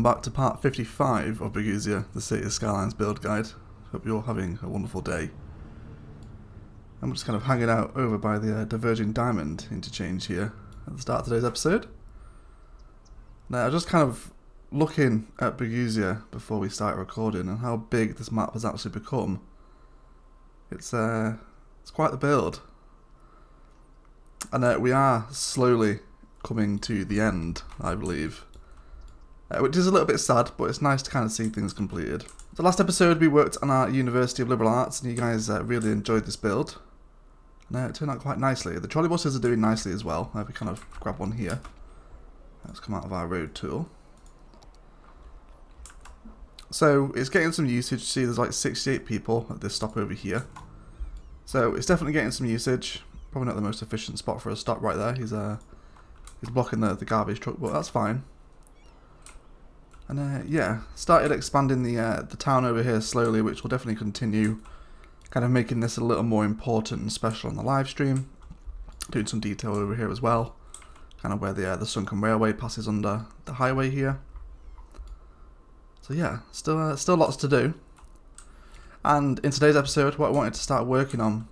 Welcome back to part 55 of Burgusia, the City of Skylines build guide. Hope you're having a wonderful day. I'm just kind of hanging out over by the uh, Diverging Diamond interchange here at the start of today's episode. Now, just kind of looking at Burgusia before we start recording and how big this map has actually become. It's, uh, it's quite the build. And uh, we are slowly coming to the end, I believe. Uh, which is a little bit sad, but it's nice to kind of see things completed. The last episode we worked on our University of Liberal Arts and you guys uh, really enjoyed this build. Uh, it turned out quite nicely. The trolley buses are doing nicely as well. Uh, we kind of grab one here. Let's come out of our road tool. So it's getting some usage. See there's like 68 people at this stop over here. So it's definitely getting some usage. Probably not the most efficient spot for a stop right there. He's uh he's blocking the, the garbage truck, but that's fine. And uh, yeah, started expanding the uh, the town over here slowly, which will definitely continue. Kind of making this a little more important and special on the live stream. Doing some detail over here as well. Kind of where the uh, the Sunken Railway passes under the highway here. So yeah, still uh, still lots to do. And in today's episode, what I wanted to start working on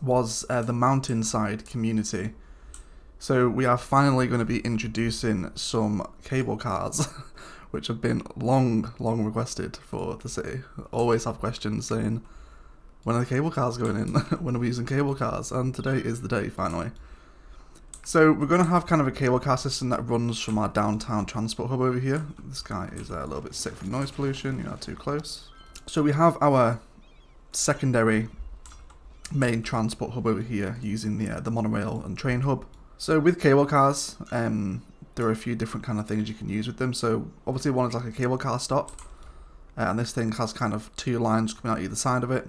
was uh, the mountainside community. So we are finally going to be introducing some cable cars, which have been long, long requested for the city. Always have questions saying, when are the cable cars going in? when are we using cable cars? And today is the day, finally. So we're going to have kind of a cable car system that runs from our downtown transport hub over here. This guy is a little bit sick from noise pollution, you're too close. So we have our secondary main transport hub over here using the, uh, the monorail and train hub. So with cable cars, um, there are a few different kind of things you can use with them. So obviously one is like a cable car stop, uh, and this thing has kind of two lines coming out either side of it,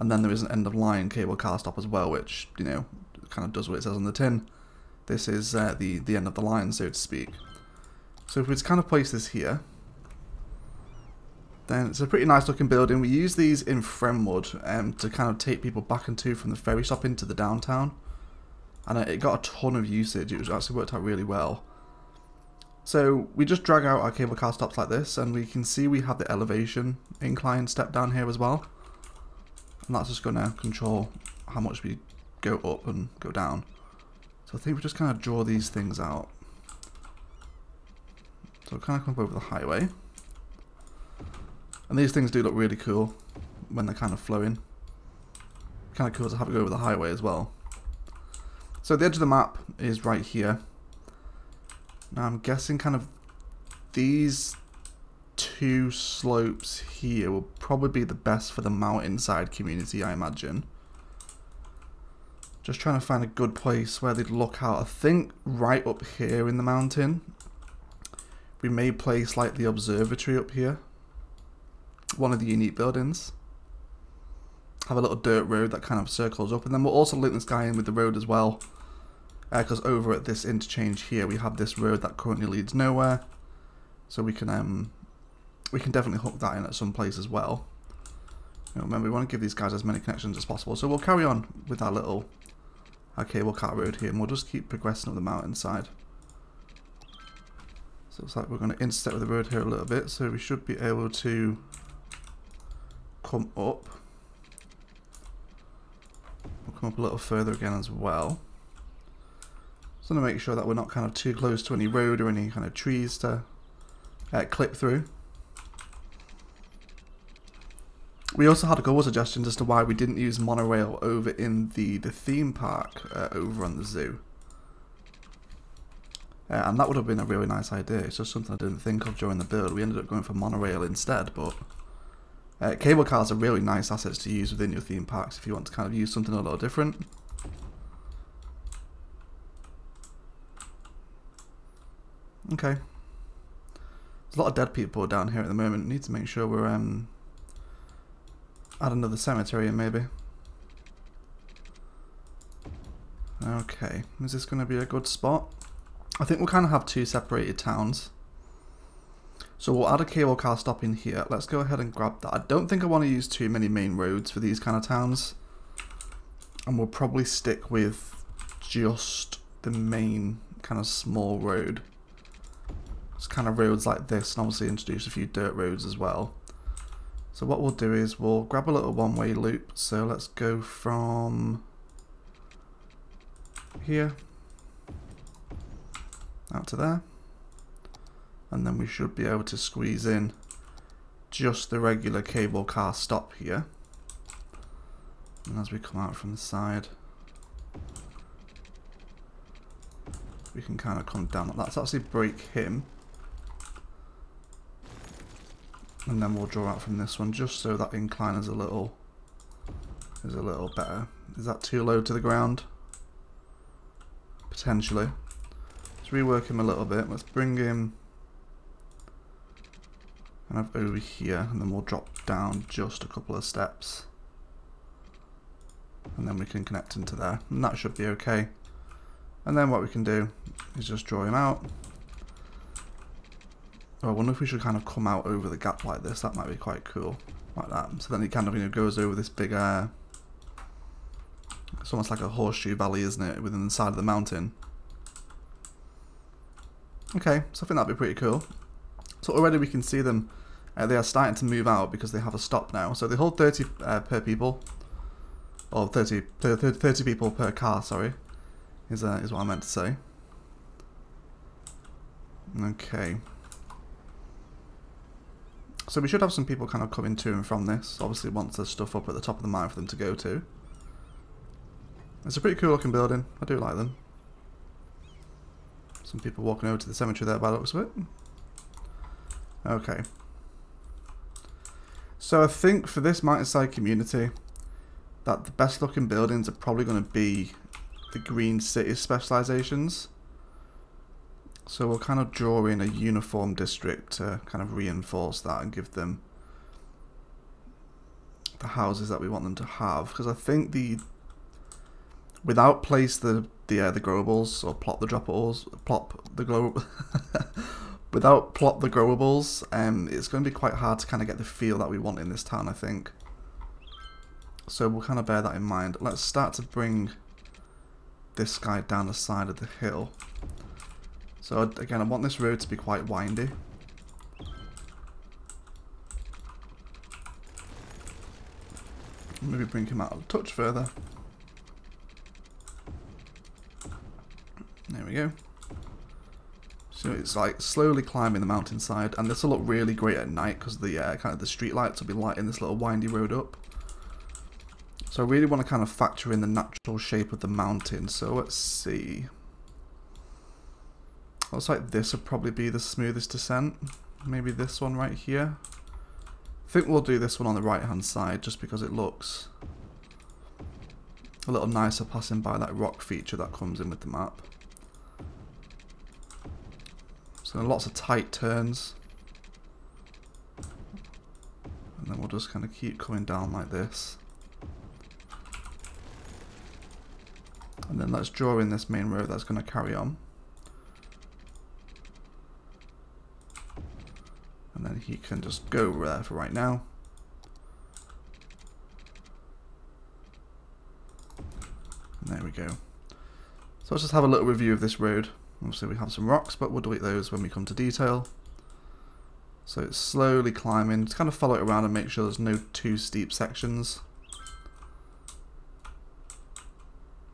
and then there is an end of line cable car stop as well, which you know kind of does what it says on the tin. This is uh, the the end of the line, so to speak. So if we just kind of place this here, then it's a pretty nice looking building. We use these in Fremwood um, to kind of take people back and to from the ferry stop into the downtown and it got a ton of usage. It was actually worked out really well. So we just drag out our cable car stops like this, and we can see we have the elevation incline step down here as well. And that's just going to control how much we go up and go down. So I think we just kind of draw these things out. So kind of come up over the highway. And these things do look really cool when they're kind of flowing. Kind of cool to have it go over the highway as well. So the edge of the map is right here. Now I'm guessing kind of these two slopes here will probably be the best for the mountainside community, I imagine. Just trying to find a good place where they'd look out. I think right up here in the mountain, we may place like the observatory up here. One of the unique buildings. Have a little dirt road that kind of circles up. And then we'll also link this guy in with the road as well because uh, over at this interchange here we have this road that currently leads nowhere. So we can um we can definitely hook that in at some place as well. Remember we want to give these guys as many connections as possible. So we'll carry on with our little our cable car road here and we'll just keep progressing up the mountainside. So it's like we're going to intersect with the road here a little bit so we should be able to come up. We'll come up a little further again as well just want to make sure that we're not kind of too close to any road or any kind of trees to uh, clip through. We also had a couple suggestions as to why we didn't use monorail over in the, the theme park uh, over on the zoo. Uh, and that would have been a really nice idea. It's just something I didn't think of during the build. We ended up going for monorail instead, but uh, cable cars are really nice assets to use within your theme parks if you want to kind of use something a little different. Okay. There's a lot of dead people down here at the moment. Need to make sure we're um add another cemetery in maybe. Okay, is this going to be a good spot? I think we'll kind of have two separated towns. So we'll add a cable car stop in here. Let's go ahead and grab that. I don't think I want to use too many main roads for these kind of towns. And we'll probably stick with just the main kind of small road It's kind of roads like this and obviously introduce a few dirt roads as well. So what we'll do is we'll grab a little one-way loop. So let's go from here out to there. And then we should be able to squeeze in just the regular cable car stop here. And as we come out from the side, we can kind of come down. That's actually break him. And then we'll draw out from this one just so that incline is a little is a little better. Is that too low to the ground? Potentially. Let's rework him a little bit. Let's bring him kind of over here and then we'll drop down just a couple of steps. And then we can connect into there. And that should be okay. And then what we can do is just draw him out. Oh, I wonder if we should kind of come out over the gap like this. That might be quite cool. Like that. So then it kind of you know, goes over this big... Uh, it's almost like a horseshoe valley, isn't it? Within the side of the mountain. Okay, so I think that'd be pretty cool. So already we can see them. Uh, they are starting to move out because they have a stop now. So they hold 30 uh, per people. Or 30, 30, 30 people per car, sorry. Is, uh, is what I meant to say. Okay. So we should have some people kind of coming to and from this. Obviously once there's stuff up at the top of the mine for them to go to. It's a pretty cool looking building. I do like them. Some people walking over to the cemetery there by the looks of it. Okay. So I think for this Mountainside community, that the best looking buildings are probably going to be the Green City specializations. So we'll kind of draw in a uniform district to kind of reinforce that and give them the houses that we want them to have. Because I think the without place the the uh, the growables or plot the droppables, plop the grow without plot the growables, um, it's going to be quite hard to kind of get the feel that we want in this town. I think. So we'll kind of bear that in mind. Let's start to bring this guy down the side of the hill. So again, I want this road to be quite windy. Maybe bring him out a touch further. There we go. So it's like slowly climbing the mountainside, and this will look really great at night because the uh, kind of the street lights will be lighting this little windy road up. So I really want to kind of factor in the natural shape of the mountain. So let's see. Looks like this would probably be the smoothest descent. Maybe this one right here. I think we'll do this one on the right hand side just because it looks a little nicer passing by that rock feature that comes in with the map. So lots of tight turns. And then we'll just kind of keep coming down like this. And then let's draw in this main road that's going to carry on. Then he can just go over there for right now. There we go. So let's just have a little review of this road. Obviously we have some rocks, but we'll delete those when we come to detail. So it's slowly climbing. Just kind of follow it around and make sure there's no too steep sections.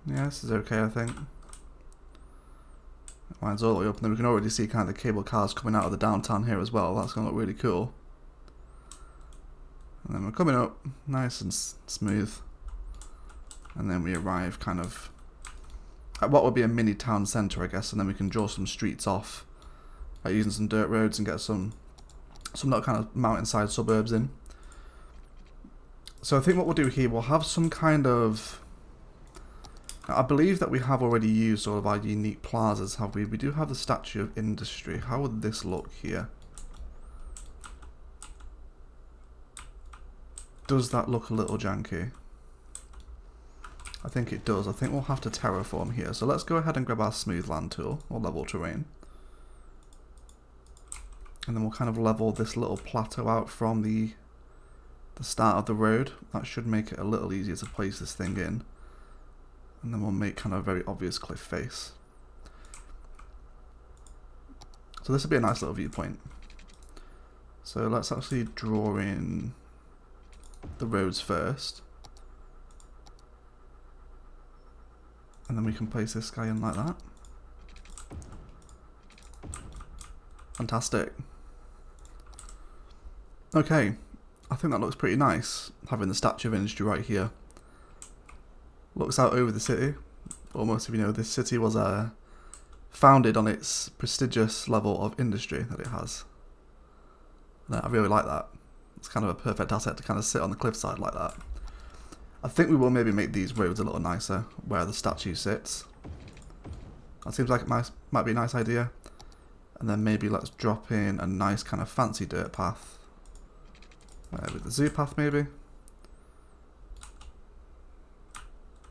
Yeah, this is okay, I think. Lines all the way up, and then we can already see kind of the cable cars coming out of the downtown here as well. That's going to look really cool. And then we're coming up, nice and smooth. And then we arrive kind of at what would be a mini town centre, I guess, and then we can draw some streets off by using some dirt roads and get some some that kind of mountainside suburbs in. So I think what we'll do here, we'll have some kind of I believe that we have already used all of our unique plazas, have we? We do have the Statue of Industry. How would this look here? Does that look a little janky? I think it does. I think we'll have to terraform here. So let's go ahead and grab our smooth land tool, or level terrain. And then we'll kind of level this little plateau out from the the start of the road. That should make it a little easier to place this thing in and then we'll make kind of a very obvious cliff face. So this would be a nice little viewpoint. So let's actually draw in the roads first. And then we can place this guy in like that. Fantastic. Okay, I think that looks pretty nice, having the Statue of Industry right here. Looks out over the city. Almost, if you know, this city was uh, founded on its prestigious level of industry that it has. I really like that. It's kind of a perfect asset to kind of sit on the cliffside like that. I think we will maybe make these roads a little nicer where the statue sits. That seems like it might, might be a nice idea. And then maybe let's drop in a nice kind of fancy dirt path. Uh, with the zoo path maybe.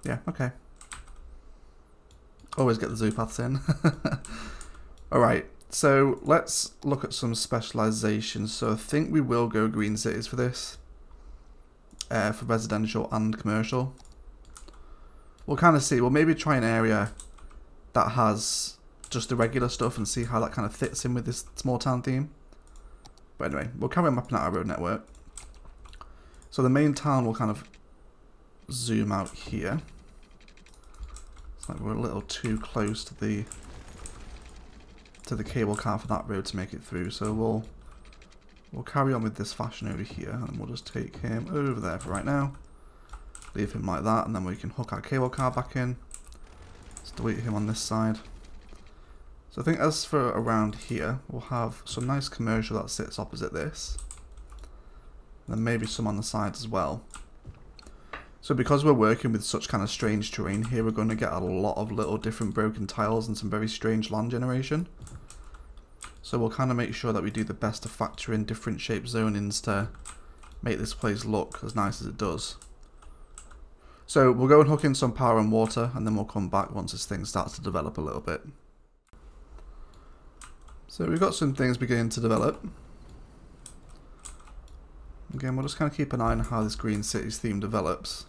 Yeah, okay. Always get the zoo paths in. Alright, so let's look at some specializations. So I think we will go green cities for this. Uh, for residential and commercial. We'll kind of see. We'll maybe try an area that has just the regular stuff and see how that kind of fits in with this small town theme. But anyway, we'll carry on mapping out our road network. So the main town will kind of zoom out here. It's like we're a little too close to the to the cable car for that road to make it through. So we'll we'll carry on with this fashion over here and we'll just take him over there for right now. Leave him like that and then we can hook our cable car back in. Let's delete him on this side. So I think as for around here, we'll have some nice commercial that sits opposite this. And then maybe some on the sides as well. So because we're working with such kind of strange terrain here, we're going to get a lot of little different broken tiles and some very strange land generation. So we'll kind of make sure that we do the best to factor in different shape zonings to make this place look as nice as it does. So we'll go and hook in some power and water and then we'll come back once this thing starts to develop a little bit. So we've got some things beginning to develop. Again, we'll just kind of keep an eye on how this Green Cities theme develops.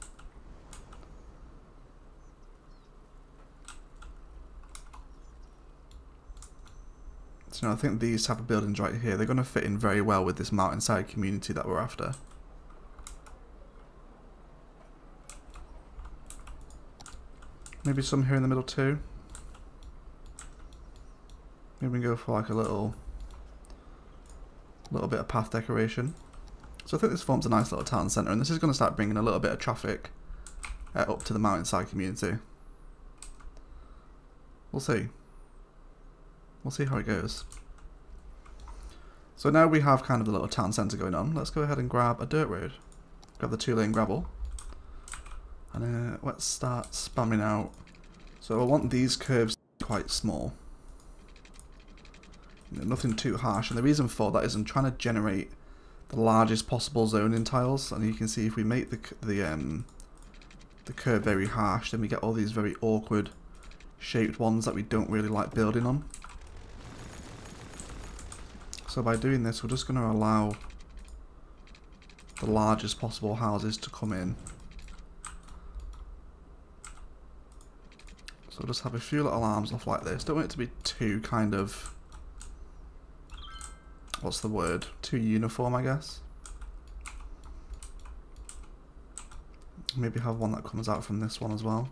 So I think these type of buildings right here, they're going to fit in very well with this mountainside community that we're after. Maybe some here in the middle too. Maybe we can go for like a little, little bit of path decoration. So I think this forms a nice little town centre and this is going to start bringing a little bit of traffic uh, up to the mountainside community. We'll see. We'll see how it goes. So now we have kind of the little town centre going on. Let's go ahead and grab a dirt road. Grab the two lane gravel. And uh, let's start spamming out. So I want these curves quite small nothing too harsh. And the reason for that is I'm trying to generate the largest possible zoning tiles. And you can see if we make the the um, the curve very harsh, then we get all these very awkward shaped ones that we don't really like building on. So by doing this, we're just going to allow the largest possible houses to come in. So just have a few little arms off like this. Don't want it to be too kind of what's the word? Too uniform, I guess. Maybe have one that comes out from this one as well.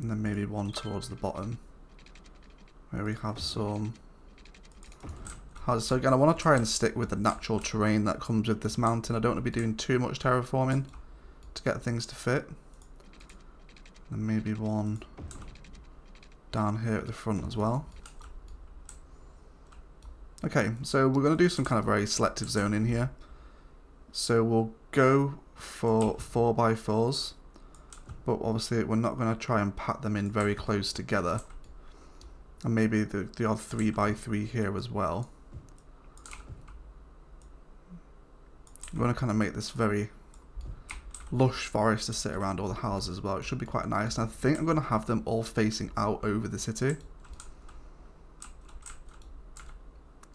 And then maybe one towards the bottom. Where we have some. So again, I want to try and stick with the natural terrain that comes with this mountain. I don't want to be doing too much terraforming to get things to fit. And maybe one down here at the front as well. Okay, so we're going to do some kind of very selective zoning here. So we'll go for 4x4s, but obviously we're not going to try and pack them in very close together. And maybe the, the odd 3x3 here as well. We're going to kind of make this very lush forest to sit around all the houses as well. It should be quite nice. And I think I'm going to have them all facing out over the city.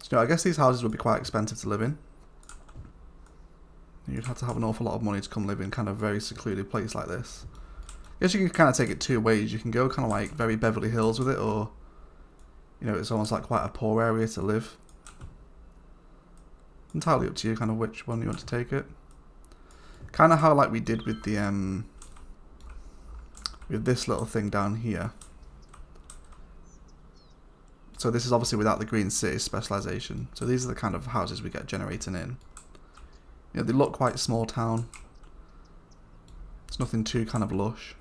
So, you know, I guess these houses would be quite expensive to live in. You'd have to have an awful lot of money to come live in kind of very secluded place like this. I guess you can kind of take it two ways. You can go kind of like very Beverly Hills with it, or you know, it's almost like quite a poor area to live. Entirely up to you, kind of which one you want to take it. Kind of how like we did with the um with this little thing down here. So this is obviously without the green city specialization. So these are the kind of houses we get generating in. You know, they look quite small town. It's nothing too kind of lush.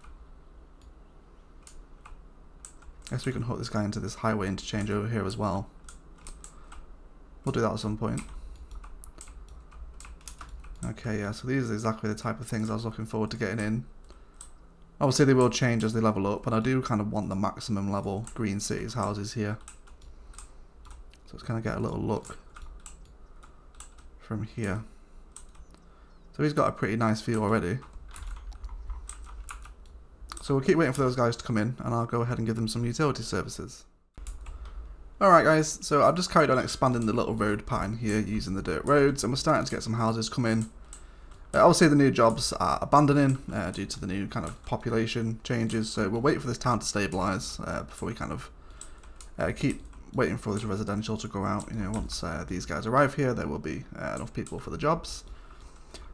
I Guess we can hook this guy into this highway interchange over here as well. We'll do that at some point. Okay, yeah, so these are exactly the type of things I was looking forward to getting in. Obviously they will change as they level up, but I do kind of want the maximum level Green Cities houses here. So let's kind of get a little look from here. So he's got a pretty nice view already. So we'll keep waiting for those guys to come in and I'll go ahead and give them some utility services. Alright guys, so I've just carried on expanding the little road pattern here using the dirt roads and we're starting to get some houses come in. Uh, obviously the new jobs are abandoning uh, due to the new kind of population changes so we'll wait for this town to stabilise uh, before we kind of uh, keep waiting for this residential to go out. You know, once uh, these guys arrive here there will be uh, enough people for the jobs.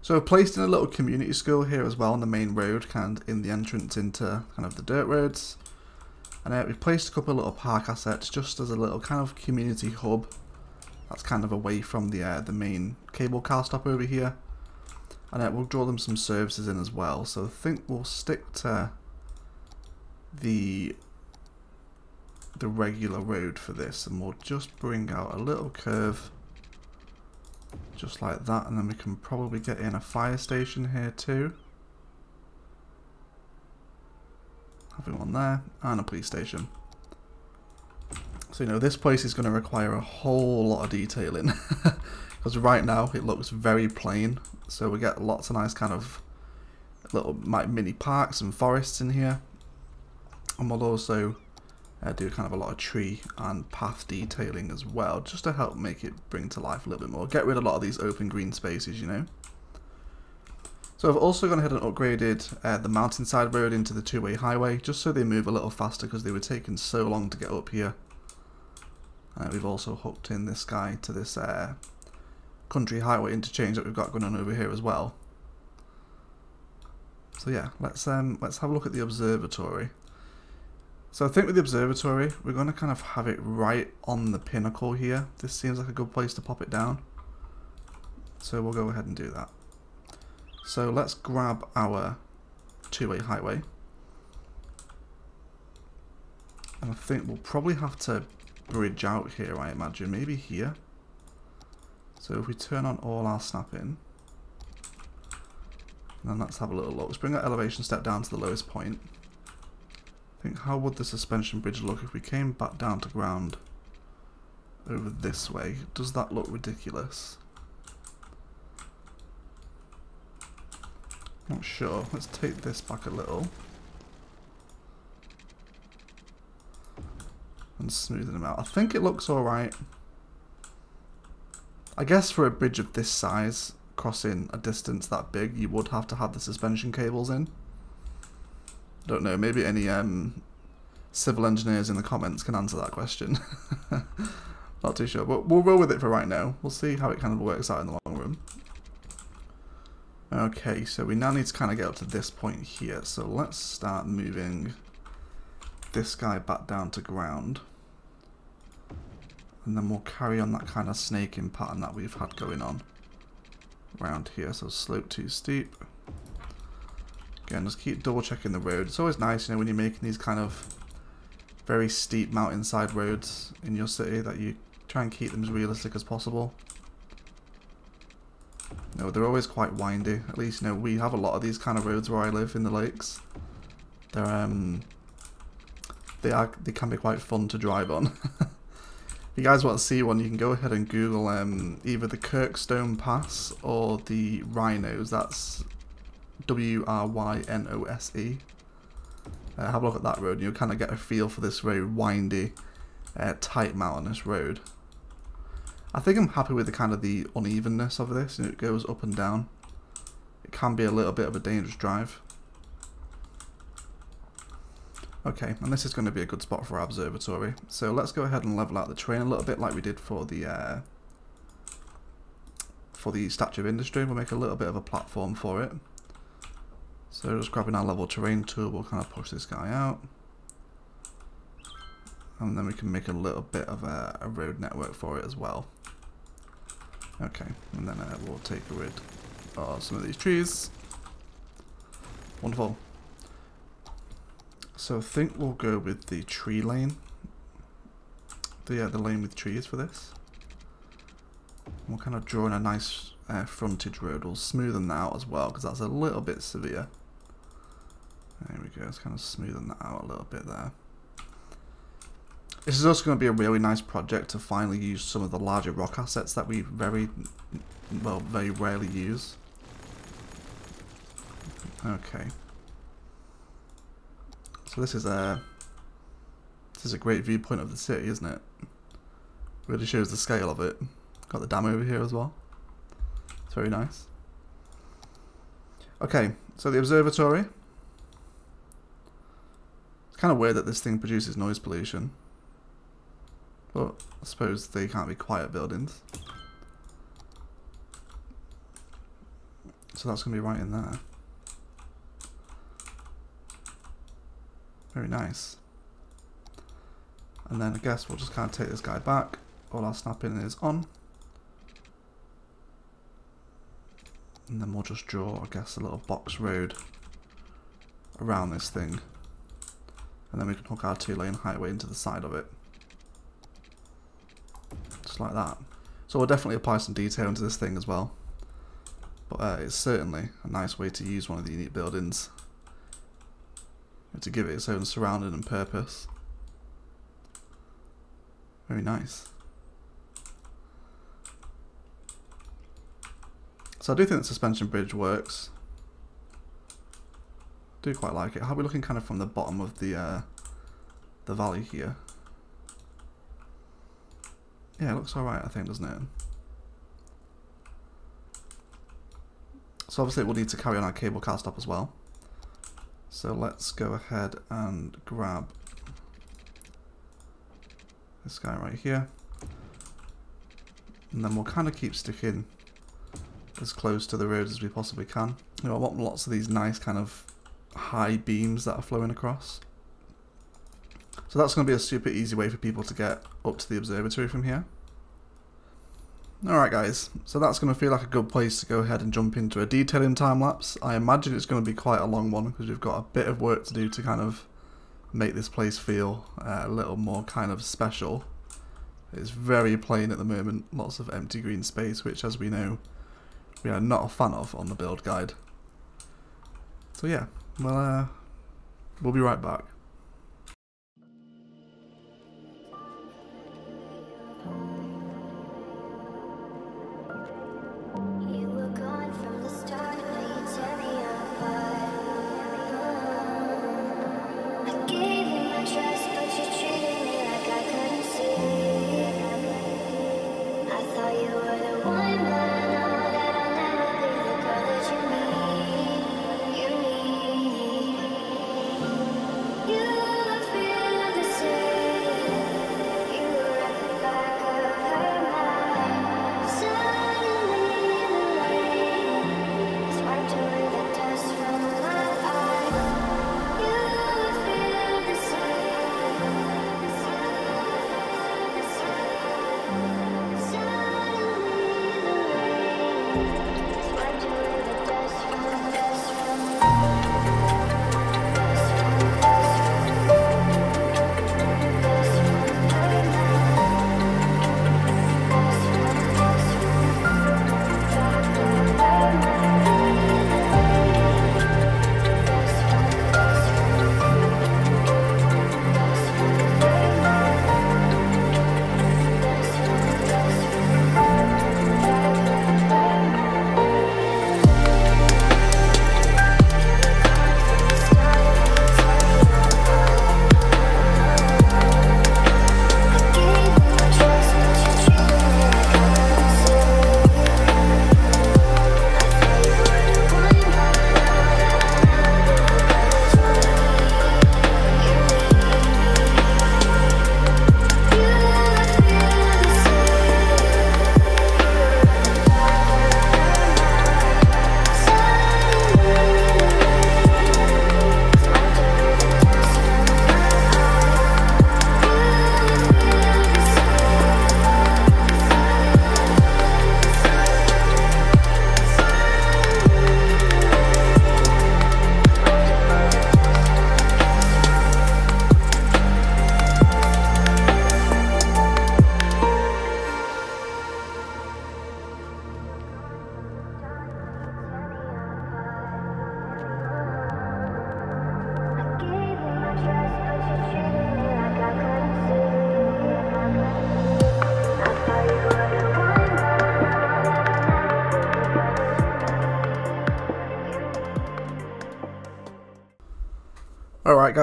So I've placed in a little community school here as well on the main road, kind in the entrance into kind of the dirt roads. And uh, we've placed a couple of little park assets just as a little kind of community hub. That's kind of away from the uh, the main cable car stop over here. And uh, we'll draw them some services in as well. So I think we'll stick to the the regular road for this and we'll just bring out a little curve just like that and then we can probably get in a fire station here too having one there and a police station so you know this place is going to require a whole lot of detailing because right now it looks very plain so we get lots of nice kind of little mini parks and forests in here and we'll also uh, do kind of a lot of tree and path detailing as well, just to help make it bring to life a little bit more. Get rid of a lot of these open green spaces, you know. So I've also gone ahead and upgraded uh, the mountainside road into the two-way highway, just so they move a little faster because they were taking so long to get up here. Uh, we've also hooked in this guy to this uh, country highway interchange that we've got going on over here as well. So yeah, let's um, let's have a look at the observatory. So I think with the observatory, we're going to kind of have it right on the pinnacle here. This seems like a good place to pop it down. So we'll go ahead and do that. So let's grab our two-way highway. And I think we'll probably have to bridge out here, I imagine. Maybe here. So if we turn on all our snapping, then let's have a little look. Let's bring our elevation step down to the lowest point I think how would the suspension bridge look if we came back down to ground over this way? Does that look ridiculous? Not sure. Let's take this back a little. And smoothen them out. I think it looks alright. I guess for a bridge of this size, crossing a distance that big, you would have to have the suspension cables in. Don't know, maybe any um, civil engineers in the comments can answer that question. Not too sure, but we'll roll with it for right now. We'll see how it kind of works out in the long run. Okay, so we now need to kind of get up to this point here. So let's start moving this guy back down to ground. And then we'll carry on that kind of snaking pattern that we've had going on around here. So slope too steep. Again, just keep double checking the road. It's always nice, you know, when you're making these kind of very steep mountainside roads in your city that you try and keep them as realistic as possible. No, they're always quite windy. At least, you know, we have a lot of these kind of roads where I live in the lakes. They're um, they are they can be quite fun to drive on. if you guys want to see one, you can go ahead and Google um either the Kirkstone Pass or the Wrynose. That's W R Y N O S E. Uh, have a look at that road and you'll kind of get a feel for this very windy, uh, tight mountainous road. I think I'm happy with the kind of the unevenness of this. It goes up and down. It can be a little bit of a dangerous drive. Okay, and this is going to be a good spot for our observatory. So let's go ahead and level out the terrain a little bit like we did for the uh, for the Statue of Industry. We'll make a little bit of a platform for it. So just grabbing our level terrain tool, we'll kind of push this guy out. And then we can make a little bit of a, a road network for it as well. Okay, and then uh, we'll take rid of some of these trees. Wonderful. So I think we'll go with the tree lane. The, uh, the lane with trees for this. We'll kind of draw in a nice uh, frontage road. We'll smoothen that out as well because that's a little bit severe. There we go. Let's kind of smoothen that out a little bit there. This is also going to be a really nice project to finally use some of the larger rock assets that we very, well, very rarely use. Okay. So this is a this is a great viewpoint of the city, isn't it? Really shows the scale of it. Got the dam over here as well. It's very nice. Okay, so the observatory. It's kind of weird that this thing produces noise pollution. But I suppose they can't be quiet buildings. So that's going to be right in there. Very nice. And then I guess we'll just kind of take this guy back. All our snapping is on. And then we'll just draw, I guess, a little box road around this thing. And then we can hook our two-lane highway into the side of it. Just like that. So we'll definitely apply some detail into this thing as well. But uh, it's certainly a nice way to use one of the unique buildings to give it its own surrounding and purpose. Very nice. So I do think the suspension bridge works. do quite like it. How are we looking kind of from the bottom of the uh, the valley here? Yeah, it looks alright I think, doesn't it? So obviously we'll need to carry on our cable car stop as well. So let's go ahead and grab this guy right here. And then we'll kind of keep sticking as close to the road as we possibly can. You know, I want lots of these nice kind of high beams that are flowing across. So that's going to be a super easy way for people to get up to the observatory from here. Alright guys, so that's going to feel like a good place to go ahead and jump into a detailing time lapse. I imagine it's going to be quite a long one because we've got a bit of work to do to kind of make this place feel uh, a little more kind of special. It's very plain at the moment, lots of empty green space which as we know we are not a fan of on the build guide. So yeah, well uh, we'll be right back.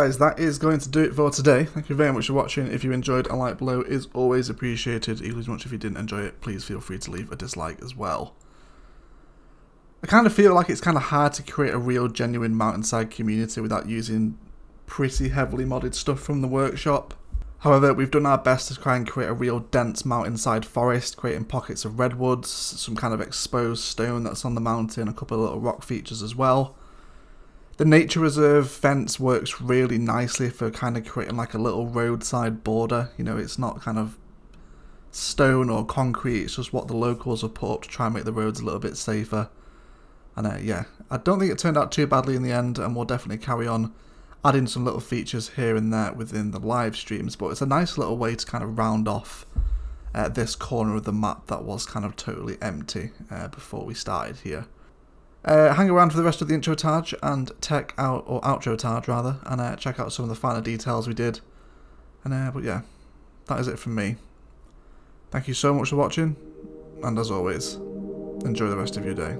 Guys, that is going to do it for today. Thank you very much for watching. If you enjoyed, a like below is always appreciated. Equally as much if you didn't enjoy it, please feel free to leave a dislike as well. I kind of feel like it's kind of hard to create a real genuine mountainside community without using pretty heavily modded stuff from the workshop. However, we've done our best to try and create a real dense mountainside forest, creating pockets of redwoods, some kind of exposed stone that's on the mountain, a couple of little rock features as well. The nature reserve fence works really nicely for kind of creating like a little roadside border. You know, it's not kind of stone or concrete, it's just what the locals have put up to try and make the roads a little bit safer. And uh, yeah, I don't think it turned out too badly in the end, and we'll definitely carry on adding some little features here and there within the live streams, but it's a nice little way to kind of round off uh, this corner of the map that was kind of totally empty uh, before we started here. Uh, hang around for the rest of the intro tag and tech out, or outro tag rather, and uh, check out some of the finer details we did. And uh, but yeah, that is it from me. Thank you so much for watching, and as always, enjoy the rest of your day.